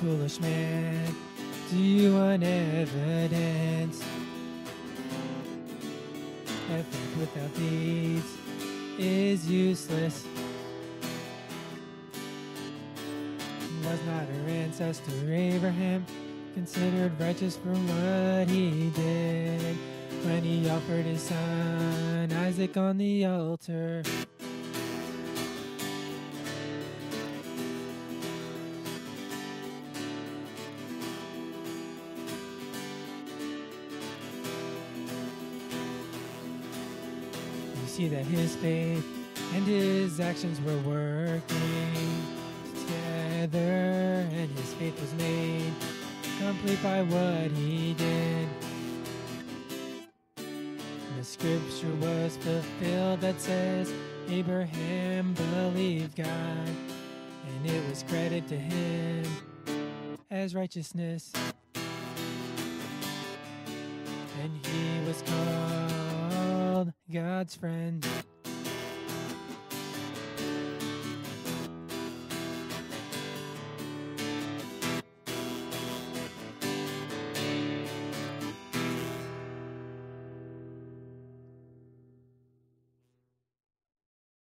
foolish man, do you want evidence? That faith without deeds is useless. Was not our ancestor Abraham considered righteous for what he did when he offered his son Isaac on the altar? See that his faith and his actions were working together, and his faith was made complete by what he did. The scripture was fulfilled that says Abraham believed God, and it was credited to him as righteousness. And he God's friend.